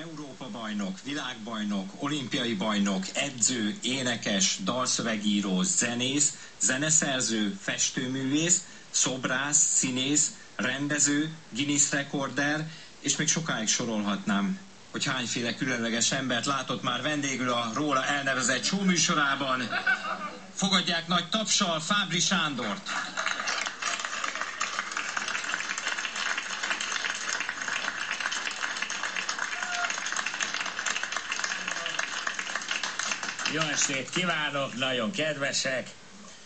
Európa bajnok, világbajnok, olimpiai bajnok, edző, énekes, dalszövegíró, zenész, zeneszerző, festőművész, szobrász, színész, rendező, Guinness rekorder, és még sokáig sorolhatnám, hogy hányféle különleges embert látott már vendégül a róla elnevezett showműsorában. Fogadják nagy tapsal Fábri Sándort. Jó estét kívánok, nagyon kedvesek.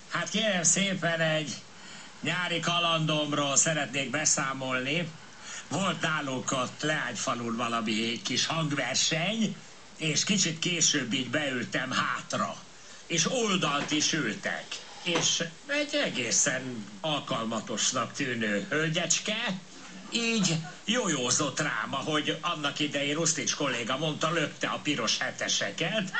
Hát kérem szépen egy nyári kalandomról szeretnék beszámolni. Volt nálunk ott Leányfalun valami kis hangverseny, és kicsit később így beültem hátra. És oldalt is ültek. És egy egészen alkalmatosnak tűnő hölgyecske, így jójózott rám, ahogy annak idején Rusztics kolléga mondta, lökte a piros heteseket.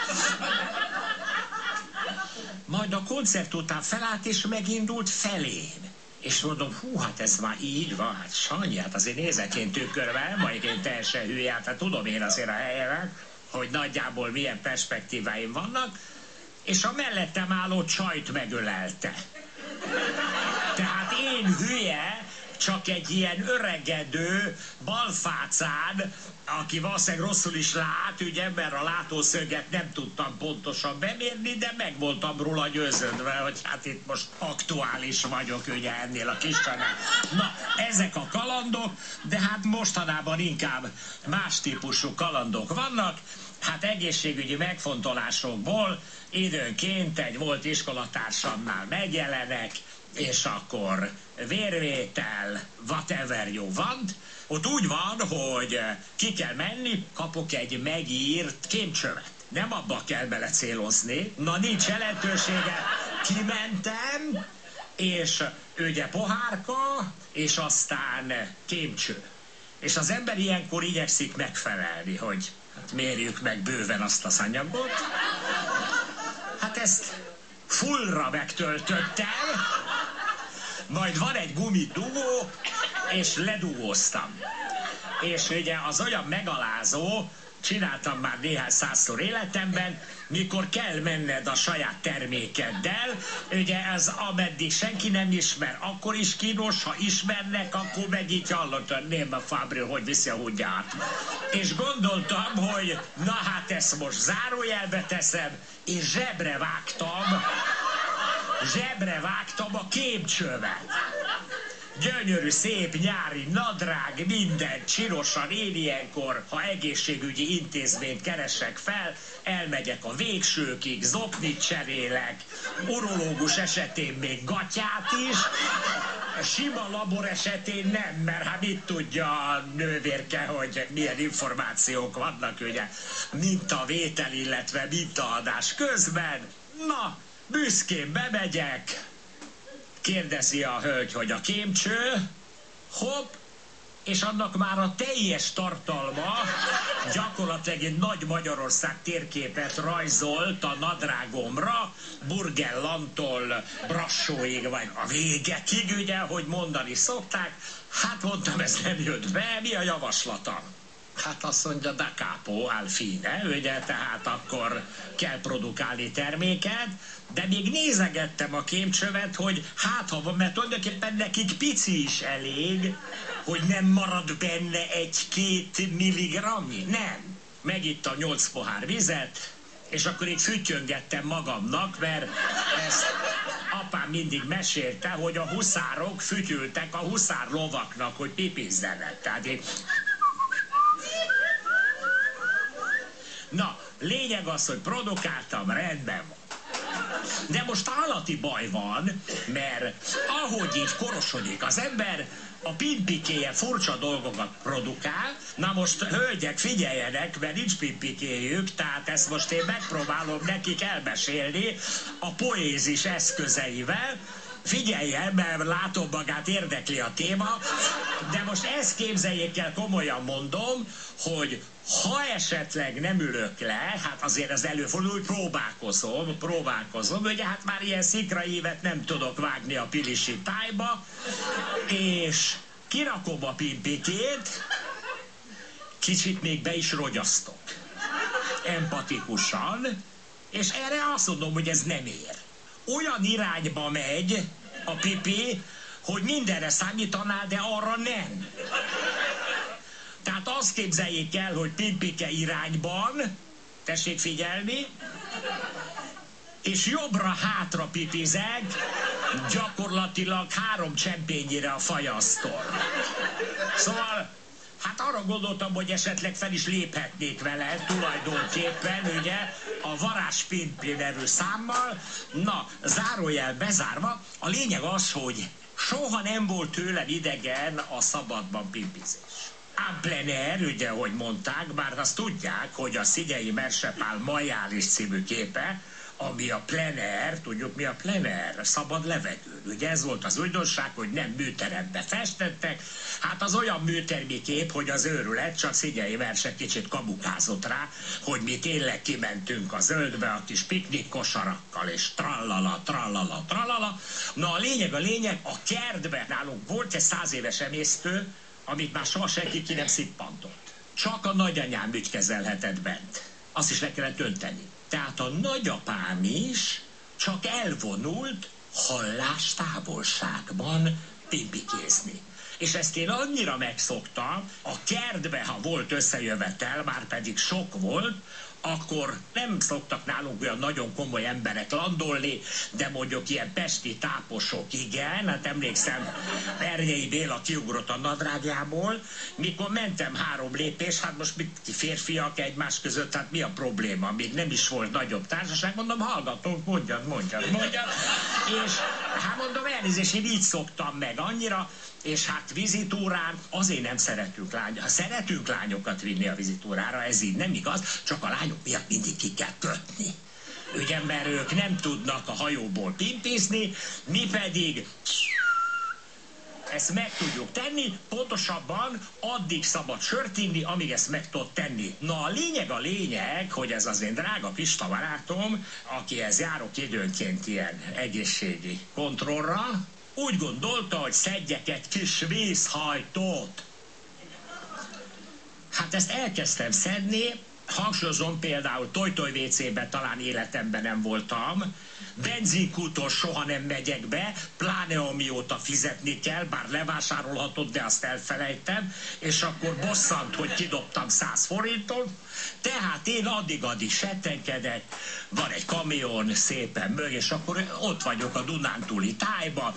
Majd a koncert után felállt és megindult felém. És mondom, hú, hát ez már így van, hát Sanyi, hát azért nézek én tükörbe, majd én teljesen hülye, hát tudom én azért a helyemet, hogy nagyjából milyen perspektíváim vannak, és a mellettem álló csajt megölelte. Tehát én hülye, csak egy ilyen öregedő balfácán, aki valószínűleg rosszul is lát, ugye, mert a látószöget nem tudtam pontosan bemérni, de meg voltam róla győződve, hogy hát itt most aktuális vagyok, ugye, ennél a kiscsanál. Na, ezek a kalandok, de hát mostanában inkább más típusú kalandok vannak, hát egészségügyi megfontolásokból időnként egy volt iskolatársamnál megjelenek, és akkor vérvétel, whatever you want, ott úgy van, hogy ki kell menni, kapok egy megírt kémcsövet. Nem abba kell bele célozni, na nincs jelentősége. Kimentem, és ugye pohárka, és aztán kémcső. És az ember ilyenkor igyekszik megfelelni, hogy hát mérjük meg bőven azt a szanyagot. Hát ezt fullra megtöltöttem, majd van egy gumidugó, és ledugóztam. És ugye az olyan megalázó, csináltam már néhány százszor életemben, mikor kell menned a saját termékeddel, ugye ez ameddig senki nem ismer, akkor is kínos, ha ismernek, akkor meg így hallott a Néma Fabri, hogy viszi a húgyát. És gondoltam, hogy na hát ezt most zárójelbe teszem, és zsebre vágtam zsebre vágtam a képcsövet. Gyönyörű, szép nyári nadrág, minden csinosan. Én ilyenkor, ha egészségügyi intézményt keresek fel, elmegyek a végsőkig, zoknit cserélek, urológus esetén még gatyát is, a sima labor esetén nem, mert hát mit tudja a nővérke, hogy milyen információk vannak, ugye, mintavétel, illetve mintaadás közben. Na, büszkén bemegyek, kérdezi a hölgy, hogy a kémcső, hopp, és annak már a teljes tartalma gyakorlatilag egy nagy Magyarország térképet rajzolt a nadrágomra, Burgellantól Brassóig, vagy a végekig, ugye, hogy mondani szokták. Hát mondtam, ez nem jött be, mi a javaslata? Hát azt mondja, da capo al fine, ugye, tehát akkor kell produkálni terméket, de még nézegettem a kémcsövet, hogy hát ha van, mert tulajdonképpen nekik pici is elég, hogy nem marad benne egy-két milligrammi. Nem. Megittam nyolc pohár vizet, és akkor így fütyöngettem magamnak, mert ezt apám mindig mesélte, hogy a huszárok fütyültek a huszár lovaknak, hogy pipizzenek. Tehát én Na, lényeg az, hogy produkáltam, rendben van. De most állati baj van, mert ahogy így korosodik az ember, a pimpikéje furcsa dolgokat produkál. Na most, hölgyek, figyeljenek, mert nincs pimpikéjük, tehát ezt most én megpróbálom nekik elmesélni a poézis eszközeivel. Figyeljen, mert látom magát, érdekli a téma, de most ezt képzeljék el, komolyan mondom, hogy ha esetleg nem ülök le, hát azért az előfordul, hogy próbálkozom, próbálkozom, ugye hát már ilyen szikra évet nem tudok vágni a pilisi tájba, és kirakom a pimpikét, kicsit még be is rogyasztok. Empatikusan, és erre azt mondom, hogy ez nem ér. Olyan irányba megy a pipi, hogy mindenre számítanál, de arra nem. Tehát azt képzeljék el, hogy pipike irányban, tessék figyelni, és jobbra-hátra pipizeg, gyakorlatilag három csempényire a fajasztor. Szóval Hát arra gondoltam, hogy esetleg fel is léphetnék vele tulajdonképpen, ugye, a varázs Pimpli nevű számmal. Na, zárójel bezárva, a lényeg az, hogy soha nem volt tőlem idegen a szabadban pimpizés. A plener, ugye, hogy mondták, bár azt tudják, hogy a Szigyei Mersepál Majális című képe, ami a plener, tudjuk mi a plener, szabad levegő. Ugye ez volt az újdonság, hogy nem műterembe festettek, hát az olyan műtermi kép, hogy az őrület, csak Szigyei Verse kicsit kabukázott rá, hogy mi tényleg kimentünk a zöldbe a kis piknik kosarakkal, és trallala, trallala, trallala. Na a lényeg, a lényeg, a kertben nálunk volt egy száz éves emésztő, amit már soha senki ki nem szippantott. Csak a nagyanyám ügykezelhetett bent. Azt is le kellett önteni. Tehát a nagyapám is csak elvonult hallás távolságban. És ezt én annyira megszoktam, a kertbe, ha volt összejövetel, már pedig sok volt, akkor nem szoktak nálunk olyan nagyon komoly emberek landolni, de mondjuk ilyen pesti táposok igen, hát emlékszem, Ernyei Béla kiugrott a nadrágjából, mikor mentem három lépés, hát most mit férfiak egymás között, hát mi a probléma, még nem is volt nagyobb társaság, mondom, hallgatók, mondjad, mondjad, mondjad, és hát mondom, elnézést, én így szoktam meg annyira, és hát vizitúrán azért nem szeretünk lányokat. Szeretünk lányokat vinni a vizitúrára, ez így nem igaz, csak a lányok miatt mindig ki kell kötni. Ugye, mert ők nem tudnak a hajóból pimpizni, mi pedig ezt meg tudjuk tenni, pontosabban addig szabad sört inni, amíg ezt meg tud tenni. Na a lényeg a lényeg, hogy ez az én drága Pista barátom, akihez járok időnként ilyen egészségi kontrollra, úgy gondolta, hogy szedjek egy kis vízhajtót. Hát ezt elkezdtem szedni, hangsúlyozom például Tojtoj WC-be talán életemben nem voltam, benzinkúton soha nem megyek be, pláne amióta fizetni kell, bár levásárolhatod, de azt elfelejtem, és akkor bosszant, hogy kidobtam 100 forintot, tehát én addig-addig settenkedek, van egy kamion szépen mög, és akkor ott vagyok a Dunántúli tájban,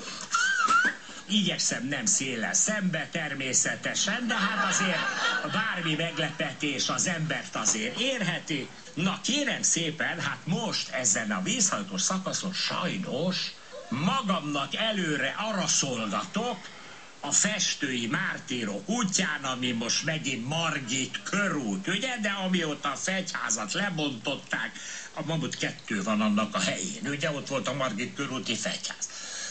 igyekszem nem széllel szembe természetesen, de hát azért bármi meglepetés az embert azért érheti. Na kérem szépen, hát most ezen a vízhajtó szakaszon sajnos magamnak előre arra szolgatok, a festői mártírok útján, ami most megint Margit körút, ugye? De amióta a fegyházat lebontották, a Mamut kettő van annak a helyén, ugye? Ott volt a Margit körúti fegyház.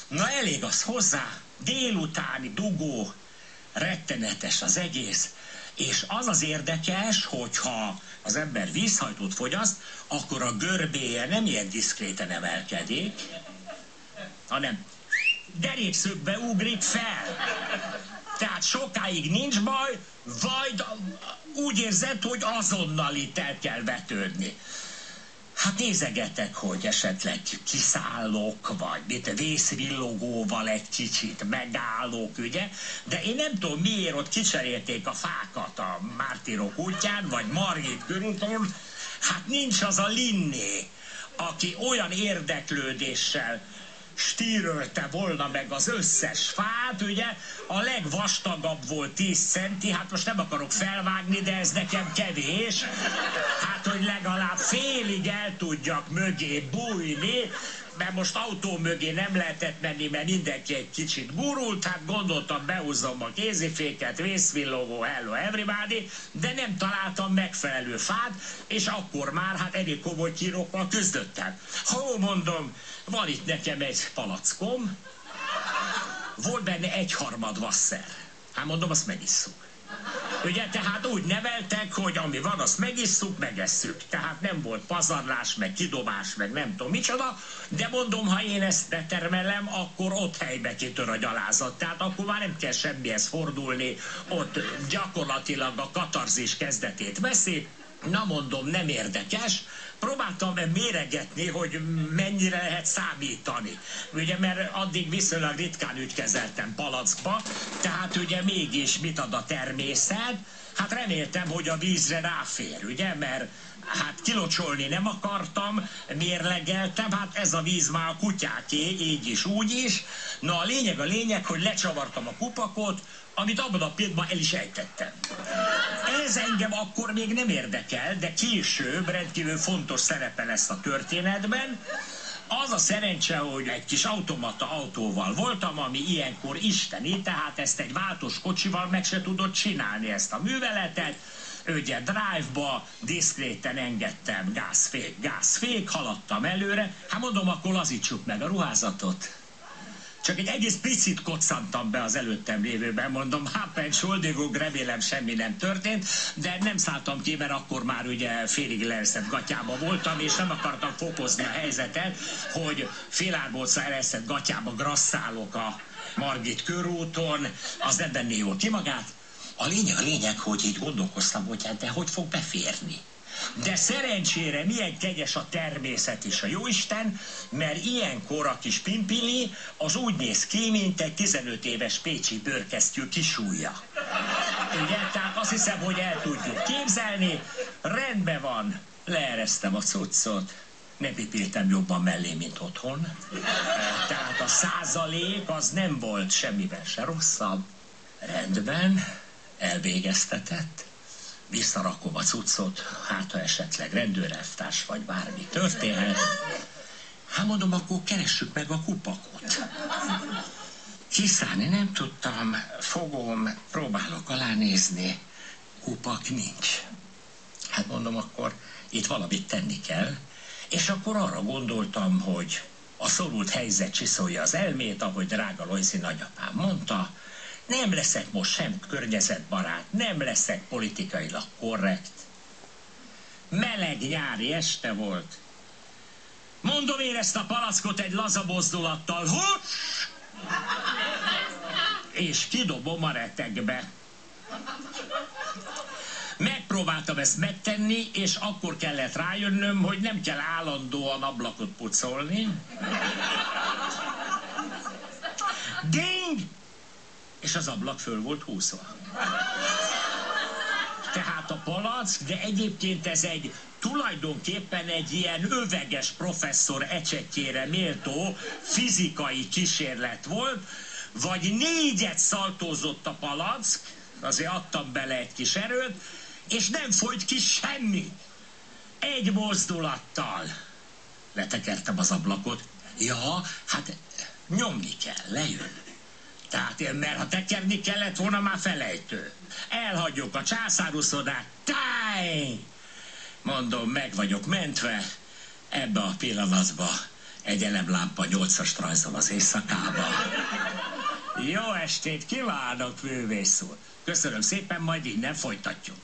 Na elég az hozzá, délutáni dugó, rettenetes az egész, és az az érdekes, hogyha az ember vízhajtót fogyaszt, akkor a görbéje nem ilyen diszkréten emelkedik, hanem derékszögbe ugrik fel. Tehát sokáig nincs baj, vagy úgy érzed, hogy azonnal itt el kell vetődni. Hát nézegetek, hogy esetleg kiszállok, vagy mit, vészvillogóval egy kicsit megállok, ugye? De én nem tudom, miért ott kicserélték a fákat a Mártirok útján, vagy Margit körúton. Hát nincs az a Linné, aki olyan érdeklődéssel stírölte volna meg az összes fát, ugye, a legvastagabb volt 10 centi, hát most nem akarok felvágni, de ez nekem kevés. Hát, hogy legalább félig el tudjak mögé bújni, mert most autó mögé nem lehetett menni, mert mindenki egy kicsit gurult, hát gondoltam, behúzom a kéziféket, vészvillogó, hello everybody, de nem találtam megfelelő fát, és akkor már hát elég komoly kírókkal küzdöttem. Ha mondom, van itt nekem egy palackom, volt benne egy harmad vasszer. Hát mondom, azt megisszuk. Ugye, tehát úgy neveltek, hogy ami van, azt megisszuk, megesszük. Tehát nem volt pazarlás, meg kidobás, meg nem tudom micsoda, de mondom, ha én ezt betermelem, akkor ott helybe kitör a gyalázat. Tehát akkor már nem kell semmihez fordulni, ott gyakorlatilag a katarzis kezdetét veszi, Na mondom, nem érdekes. Próbáltam méregetni, hogy mennyire lehet számítani. Ugye, mert addig viszonylag ritkán ütkezeltem palackba, tehát ugye mégis mit ad a természet? Hát reméltem, hogy a vízre ráfér, ugye, mert hát kilocsolni nem akartam, mérlegeltem, hát ez a víz már a kutyáké, így is, úgy is. Na a lényeg a lényeg, hogy lecsavartam a kupakot, amit abban a pillanatban el is ejtettem. Ez engem akkor még nem érdekel, de később rendkívül fontos szerepe lesz a történetben. Az a szerencse, hogy egy kis automata autóval voltam, ami ilyenkor isteni, tehát ezt egy váltos kocsival meg se tudott csinálni ezt a műveletet. Ugye drive-ba diszkréten engedtem gázfék, gázfék, haladtam előre. Hát mondom, akkor lazítsuk meg a ruházatot. Csak egy egész picit koccantam be az előttem lévőben, mondom, hát Soldigog, remélem semmi nem történt, de nem szálltam ki, mert akkor már ugye félig leeresztett gatyába voltam, és nem akartam fokozni a helyzetet, hogy félárbóca eresztett gatyába grasszálok a Margit körúton, az nem venné jól ki magát. A lényeg, a lényeg, hogy így gondolkoztam, hogy hát de hogy fog beférni. De szerencsére milyen kegyes a természet és a jóisten, mert ilyenkor a kis pimpili az úgy néz ki, mint egy 15 éves pécsi bőrkesztyű kisúlya. Ugye? Tehát azt hiszem, hogy el tudjuk képzelni. Rendben van. Leeresztem a cuccot. Nem pipiltem jobban mellé, mint otthon. Tehát a százalék az nem volt semmiben se rosszabb. Rendben, elvégeztetett visszarakom a cuccot, hát ha esetleg rendőrelvtárs vagy bármi történhet. Hát mondom, akkor keressük meg a kupakot. Kiszállni nem tudtam, fogom, próbálok alánézni, kupak nincs. Hát mondom, akkor itt valamit tenni kell, és akkor arra gondoltam, hogy a szorult helyzet csiszolja az elmét, ahogy drága Lojzi nagyapám mondta, nem leszek most sem környezetbarát, nem leszek politikailag korrekt. Meleg nyári este volt. Mondom én ezt a palackot egy laza mozdulattal. Hus! És kidobom a retegbe. Megpróbáltam ezt megtenni, és akkor kellett rájönnöm, hogy nem kell állandóan ablakot pucolni. Ding! És az ablak föl volt húzva. Tehát a palack, de egyébként ez egy tulajdonképpen egy ilyen öveges professzor ecsetjére méltó fizikai kísérlet volt, vagy négyet szaltózott a palack, azért adtam bele egy kis erőt, és nem folyt ki semmi. Egy mozdulattal. Letekertem az ablakot. Ja, hát nyomni kell, lejön. Tehát, mert ha tekerni kellett volna, már felejtő. Elhagyjuk a császáruszodát. Táj! Mondom, meg vagyok mentve. Ebbe a pillanatba egy elemlámpa nyolcas rajzol az éjszakába. Jó estét kívánok, művész úr! Köszönöm szépen, majd innen folytatjuk.